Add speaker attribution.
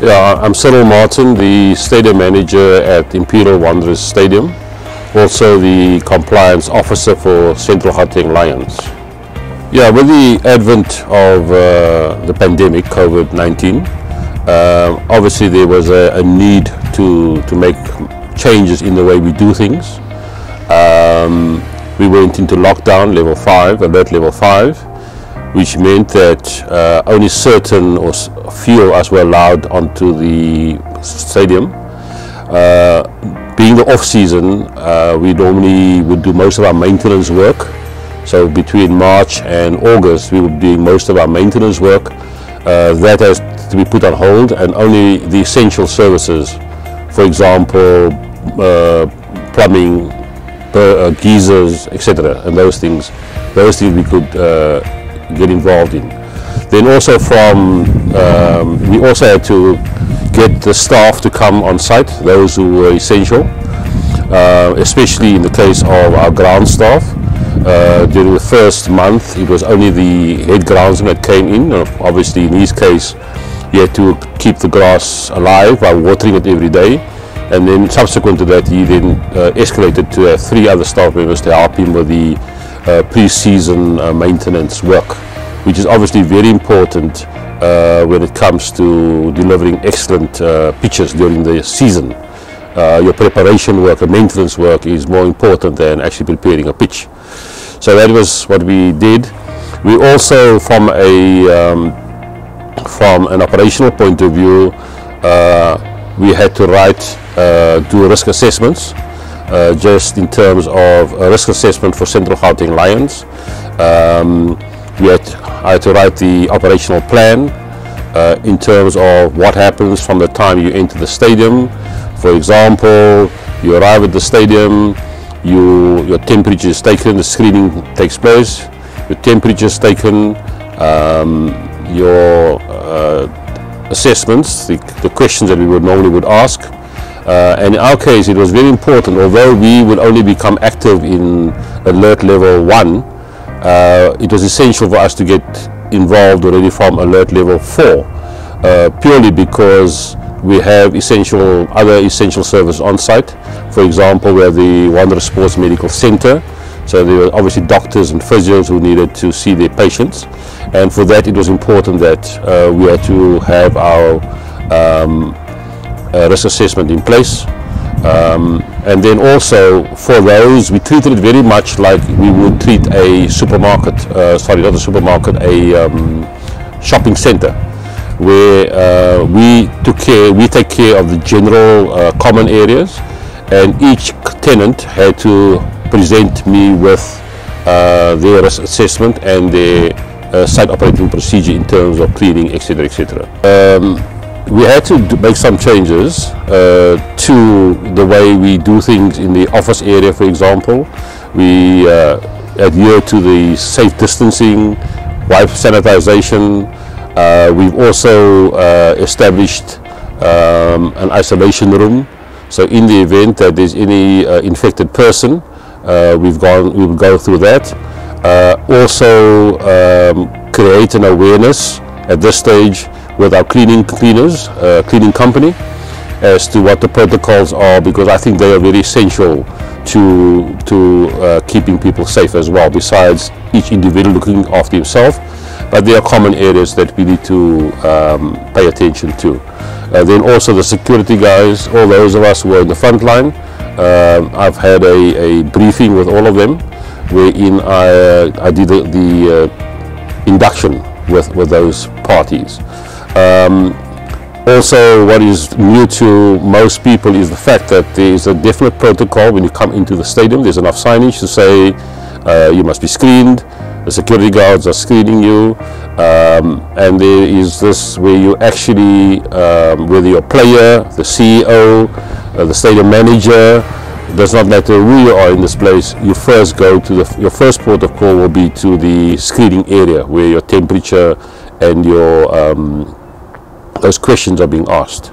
Speaker 1: Yeah, I'm Cyril Martin, the stadium manager at Imperial Wanderers Stadium, also the compliance officer for Central Gauteng Lions. Yeah, with the advent of uh, the pandemic, COVID-19, uh, obviously there was a, a, need to, to make changes in the way we do things. Um, we went into lockdown level 5, alert level 5, which meant that uh, only certain or few of us were allowed onto the stadium. Uh, being the off season, uh, we normally would do most of our maintenance work. So between March and August, we were doing most of our maintenance work. Uh, that has to be put on hold, and only the essential services, for example, uh, plumbing, uh, geysers, etc., and those things, those things we could get involved in. Then also from, um, we also had to get the staff to come on site, those who were essential, uh, especially in the case of our ground staff. Uh, during the first month, it was only the head groundsman that came in. Uh, obviously, in his case, he had to keep the grass alive by watering it every day. And then subsequent to that, he then uh, escalated to three other staff members to help him with the uh, pre-season uh, maintenance work, which is obviously very important uh, when it comes to delivering excellent uh, pitches during the season. Uh, your preparation work, the maintenance work is more important than actually preparing a pitch. So that was what we did. We also, from a um, from an operational point of view, uh, we had to write, do risk assessments uh, just in terms of risk assessment for Central Gauteng Lions. Um, we had, I had to write the operational plan uh, in terms of what happens from the time you enter the stadium. For example, you arrive at the stadium, you, your temperature is taken, the screening takes place, your temperature is taken, um, your uh, assessments, the, the questions that we would normally would ask, uh, and in our case, it was very important, although we would only become active in alert level one, uh, it was essential for us to get involved already from alert level four, uh, purely because we have essential other essential services on site. For example, we have the Wanderer Sports Medical Center, so there were obviously doctors and physios who needed to see their patients, and for that it was important that uh, we had to have our um, risk assessment in place. Um, and then also for those, we treated it very much like we would treat a supermarket, uh, sorry, not a supermarket, a um, shopping center, where uh, we took care, we take care of the general uh, common areas, and each tenant had to present me with uh, their risk assessment and their uh, site operating procedure in terms of cleaning, etc., etc. Um, we had to make some changes uh, to the way we do things in the office area, for example. We uh, adhere to the safe distancing, wipe sanitization. Uh, we've also uh, established um, an isolation room. So in the event that there's any uh, infected person, uh, we've gone, we will go through that. also um, create an awareness at this stage with our cleaning cleaners, uh, cleaning company, as to what the protocols are because I think they are very essential to to uh, keeping people safe as well. Besides each individual looking after himself, but there are common areas that we need to um, pay attention to. Uh, then also the security guys, all those of us who are in the front line. Uh, I've had a, a, briefing with all of them, wherein I, uh, I did the, the uh, induction with, with those parties. Um, also, what is new to most people is the fact that there is a definite protocol when you come into the stadium. There's enough signage to say uh, you must be screened. The security guards are screening you. Um, and there is this where you actually, um, whether you're a player, the CEO, uh, the stadium manager, it does not matter who you are in this place, you first go to the, your first port of call will be to the screening area where your temperature and your um, those questions are being asked.